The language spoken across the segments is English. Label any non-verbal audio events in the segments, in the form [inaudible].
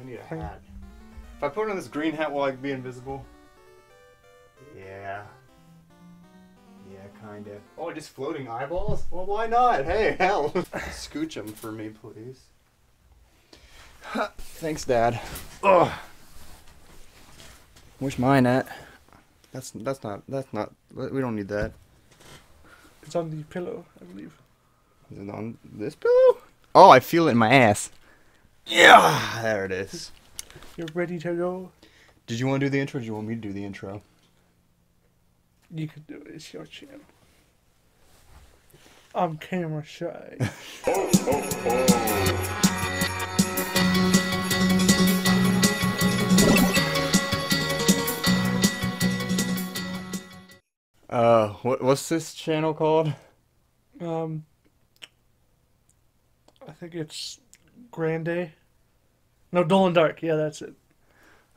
I need a hat. If I put on this green hat, will I be invisible? Yeah. Yeah, kinda. Oh, just floating eyeballs? Well, why not? Hey, hell. [laughs] Scooch them for me, please. [laughs] Thanks, Dad. Ugh. Where's mine at? That's that's not that's not. We don't need that. It's on the pillow, I believe. Is it on this pillow? Oh, I feel it in my ass. Yeah, there it is. You're ready to go. Did you want to do the intro? Or did you want me to do the intro? You can do it. It's your channel. I'm camera shy. [laughs] Uh, what what's this channel called? um, I think it's Grande. No, Dolan Dark. Yeah, that's it.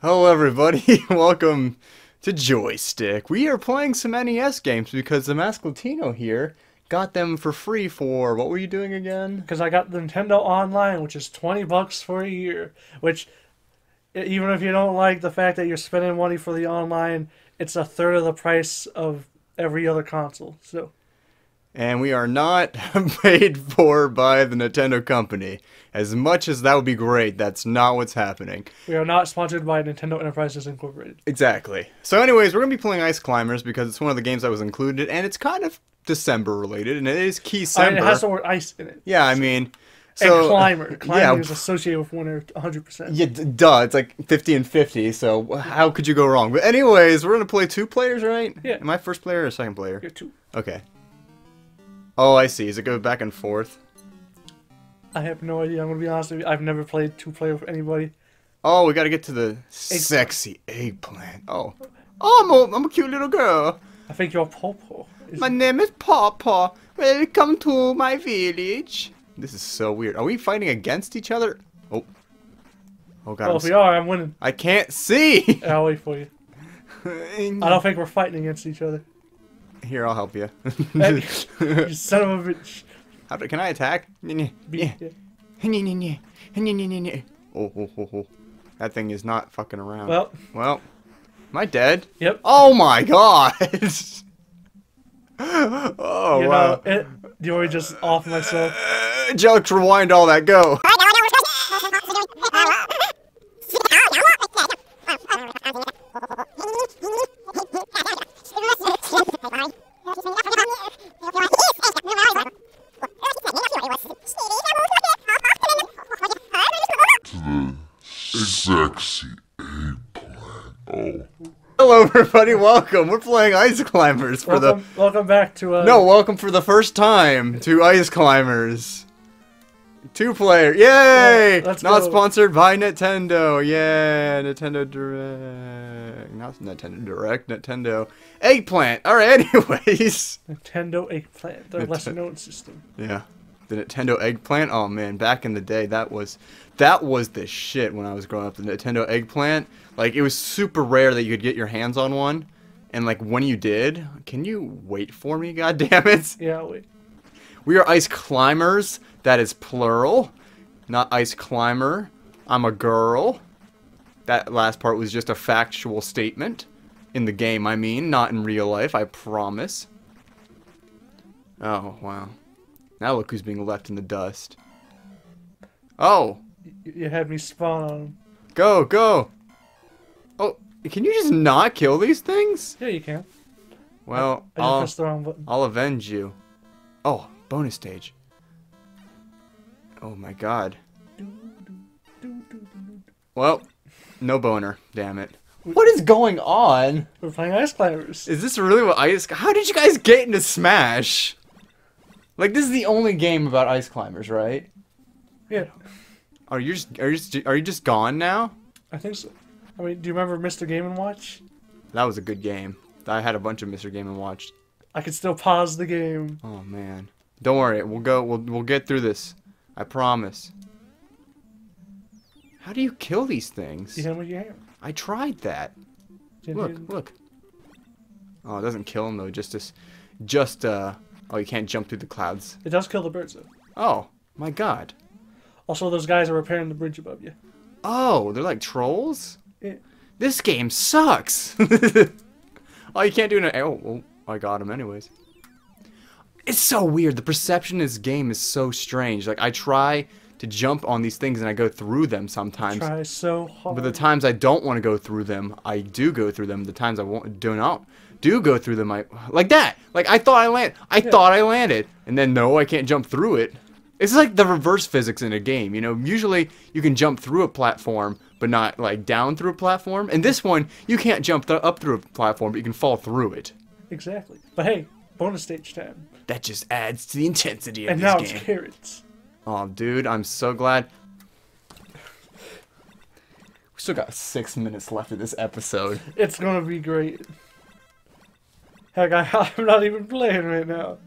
Hello, everybody. [laughs] Welcome to Joystick. We are playing some NES games because the Masclatino here got them for free for what were you doing again? Because I got the Nintendo Online, which is 20 bucks for a year. Which, even if you don't like the fact that you're spending money for the online, it's a third of the price of every other console. So, And we are not [laughs] paid for by the Nintendo company. As much as that would be great, that's not what's happening. we are not sponsored by Nintendo Enterprises Incorporated. Exactly. So, anyways, we're gonna be playing Ice Climbers because it's one of the games that was included, and it's kind of December related, and it is I mean, Keysember. it has the word ice in it. yeah, I mean, so and climber. Climber yeah, is associated with winter 100%. Yeah, duh. It's like 50 and 50, so how could you go wrong? But anyways, we're gonna play two players, right? Yeah. Am I first player or second player? You're two. Okay. Oh, I see. Does it go back and forth? I have no idea. I'm going to be honest with you. I've never played two player with anybody. Oh, we gotta get to the sexy eggplant. Oh. Oh, I'm a, I'm a cute little girl. I think you're Popo. Is- My name is Pawpaw. Welcome to my village. This is so weird. Are we fighting against each other? Oh. Oh god. Oh, well, if we are, I'm winning. I can't see. I'll wait for you. [laughs] I don't think we're fighting against each other. Here, I'll help you. [laughs] You son of a bitch. How do, can I attack? Yeah. yeah. Oh, oh, oh, oh. That thing is not fucking around. Well, Well, am I dead? yep. Oh my god! [laughs] oh you wow. know, it, you want me to just off myself? Uh, Jelix, rewind all that. Go. Sexy eggplant. Oh. Hello, everybody. Welcome. We're playing Ice Climbers for Welcome, welcome back to uh. No, welcome for the first time to Ice Climbers. Two player. Yay! Yeah, let's Not go. sponsored by Nintendo. Yeah, Nintendo Direct. Not Nintendo Direct. Nintendo Eggplant. All right. [laughs] Anyways. Nintendo Eggplant, their Nint- lesser known system. Yeah. The Nintendo Eggplant. Oh man, back in the day, that was that was the shit when I was growing up. The Nintendo Eggplant. Like it was super rare that you could get your hands on one, and like when you did, can you wait for me? [laughs] God damn it! Yeah, wait. We are ice climbers. That is plural, not ice climber. I'm a girl. That last part was just a factual statement. In the game, I mean, not in real life, I promise. Oh, wow. Now look who's being left in the dust. Oh, You, you had me spawn on them. go, go. Oh, can you just not kill these things? Yeah, you can. Well, I just I'll, the wrong. I'll avenge you. Oh, bonus stage. Oh my god. Well, no boner. Damn it. What is going on? We're playing Ice Climbers. Is this really what ice? How did you guys get into Smash? Like this is the only game about ice climbers, right? Yeah, Are you just are you just, are you just gone now? I think so. I mean, do you remember Mr. Game and Watch? That was a good game. I had a bunch of Mr. Game and Watch. I could still pause the game. Oh man. Don't worry, we'll go we'll we'll get through this. I promise. How do you kill these things? You hit him with your hammer. I tried that. Didn't Look, look. Oh, it doesn't kill him though, just this just uh oh you can't jump through the clouds. It does kill the birds though. Oh, my god. Also, those guys are repairing the bridge above you. Oh, they're like trolls? Yeah. This game sucks. [laughs] oh, you can't do an... Oh, oh, I got him anyways. It's so weird. The perception in this game is so strange. Like, I try to jump on these things and I go through them sometimes. Try so hard. But the times I don't want to go through them, I do go through them. The times I won't, do not do go through them, I like that. Like I thought I land, I thought I landed, and then no, I can't jump through it. It's like the reverse physics in a game. You know, usually you can jump through a platform, but not like down through a platform. And this one, you can't jump th up through a platform, but you can fall through it. Exactly. But hey, bonus stage time. That just adds to the intensity of And this now game. it's carrots. Oh, dude, I'm so glad. We still got six minutes left of this episode. It's gonna be great. Heck, I, [laughs] I'm not even playing right now.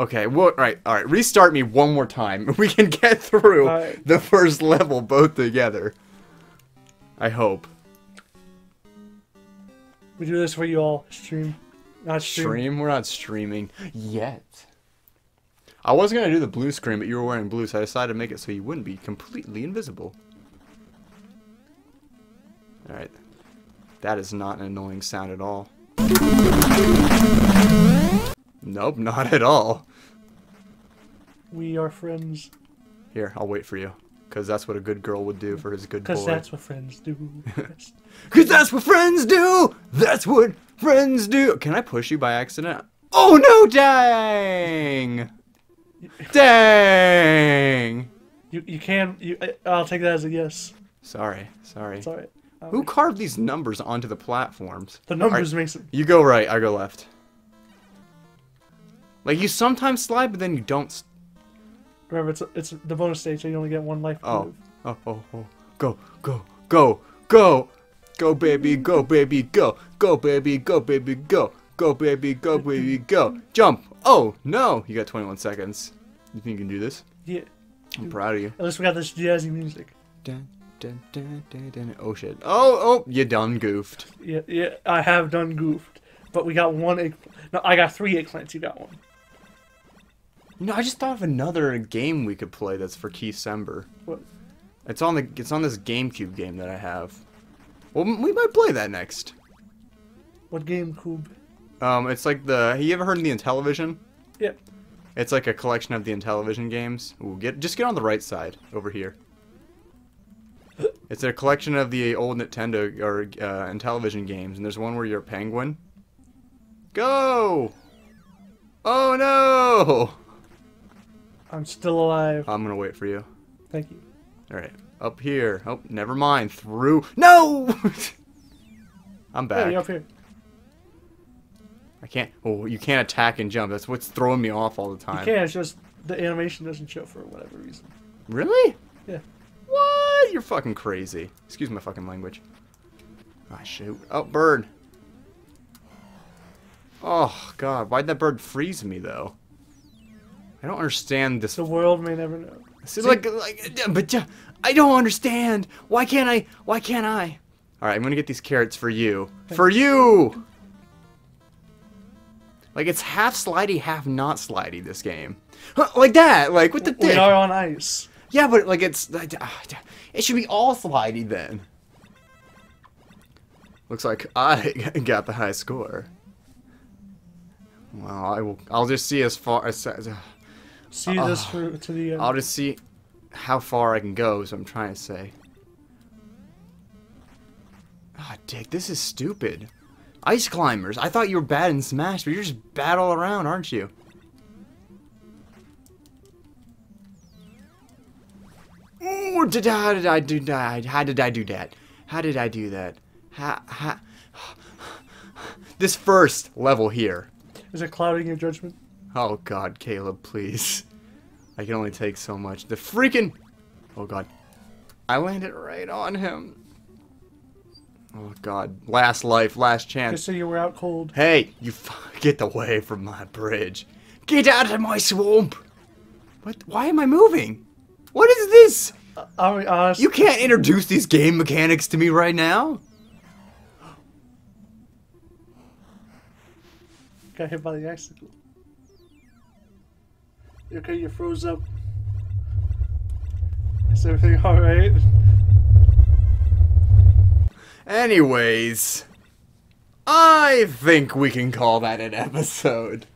Okay, well, right, all right. Restart me one more time. [laughs] We can get through Alright. the first level both together. I hope. We do this for you all. Stream. Not stream. Stream? We're not streaming yet. I was gonna do the blue screen, but you were wearing blue, so I decided to make it so you wouldn't be completely invisible. All right, that is not an annoying sound at all. Nope, not at all. We are friends. Here, I'll wait for you, cause that's what a good girl would do for his good boy. Because that's what friends do. [laughs] Cause that's what friends do! That's what friends do! Can I push you by accident? Oh no, dang! [laughs] Dang! you, you can. You, I'll take that as a yes. Sorry, sorry. It's alright. Who carved these numbers onto the platforms? The numbers makes it. You go right, I go left. Like, you sometimes slide, but then you don't. Remember, it's it's the bonus stage, so you only get one life. Oh. move. Oh, oh, oh. Go, go, go, go! Go, baby, go, baby, go! Go, baby, go, baby, go! Go, baby, go, baby, go! Jump! Oh, no! You got 21 seconds. You think you can do this? Yeah. I'm proud of you. At least we got this jazzy music. Dun, dun, dun, dun, dun. Oh, shit. Oh, oh! You done goofed. Yeah, yeah. I have done goofed, but we got one egg. No, I got three eggplants. You got one. No, I just thought of another game we could play that's for December. What? It's on the it's on this GameCube game that I have. Well, we might play that next. What GameCube? Um, it's like the. Have you ever heard of the Intellivision? Yeah. It's like a collection of the Intellivision games. Ooh, get just get on the right side over here. It's a collection of the old Nintendo or uh, Intellivision games, and there's one where you're a penguin. Go! Oh no! I'm still alive. I'm gonna wait for you. Thank you. All right, up here. Oh, never mind. Through. No! [laughs] I'm back. Hey, up here. I can't. Oh, you can't attack and jump. That's what's throwing me off all the time. You can't. It's just the animation doesn't show for whatever reason. Really? Yeah. You're fucking crazy. Excuse my fucking language. Ah, shoot. Oh, bird. Oh, God. Why'd that bird freeze me, though? I don't understand this. The world may never know. See, like, like, but I don't understand. Why can't I? Why can't I? All right, I'm gonna get these carrots for you. For you. Like it's half slidey, half not slidey. This game, Huh, like that. Like what the We dick? are on ice. Yeah, but like it's ah, it should be all slidey then. Looks like I [laughs] got the high score. Well, I will. I'll just see as far as. as See this through to the end. I'll just see how far I can go, is what I'm trying to say. Ah, Dick, this is stupid. Ice climbers. I thought you were bad in Smash, but you're just bad all around, aren't you? Ooh, did, how did I do that? How did I do that? How did I do that? How, how... [sighs] This first level here. Is it clouding your judgment? Oh god, Caleb, please. I can only take so much. The freaking... Oh god. I landed right on him. Oh god. Last life, last chance. Just so you were out cold. Hey, you f- [laughs] get away from my bridge. Get out of my swamp! What? Why am I moving? What is this? I'll be honest. You can't introduce these game mechanics to me right now. got hit by the icicle. Okay, you froze up. Is everything [laughs] alright? Anyways, I think we can call that an episode.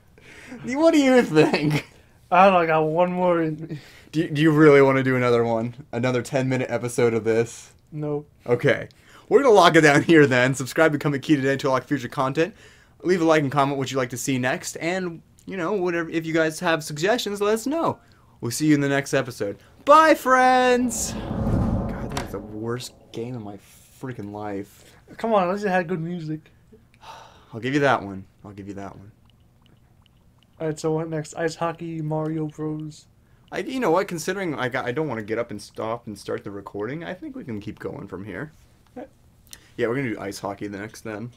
What do you think? I don't know, I got one more in me. Do you, do you really want to do another one? Another 10 minute episode of this? Nope. Okay. We're going to lock it down [laughs] here then. Subscribe, become a key today to unlock future content. Leave a like and comment what you'd like to see next. And, you know, whatever. if you guys have suggestions, let us know. We'll see you in the next episode. Bye, friends! God, that is the worst game of my freaking life. Come on, at least it had good music. [sighs] I'll give you that one. I'll give you that one. Alright, so what next? Ice hockey, Mario Bros. I, you know what? Considering I got, I don't want to get up and stop and start the recording. I think we can keep going from here. Yeah, we're gonna do ice hockey the next then.